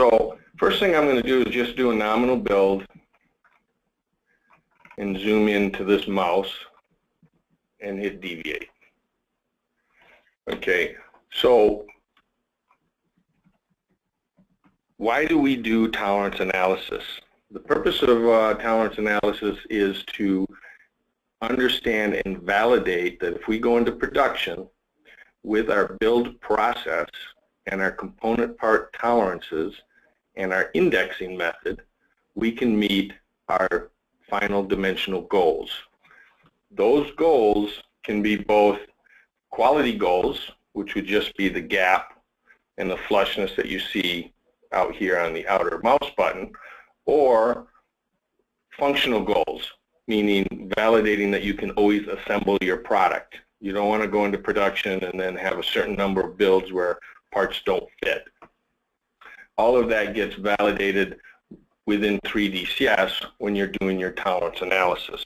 So first thing I'm going to do is just do a nominal build and zoom into this mouse and hit deviate. Okay, so why do we do tolerance analysis? The purpose of uh, tolerance analysis is to understand and validate that if we go into production with our build process and our component part tolerances and our indexing method, we can meet our final dimensional goals. Those goals can be both quality goals, which would just be the gap and the flushness that you see out here on the outer mouse button, or functional goals, meaning validating that you can always assemble your product. You don't want to go into production and then have a certain number of builds where parts don't fit. All of that gets validated within 3DCS when you're doing your tolerance analysis.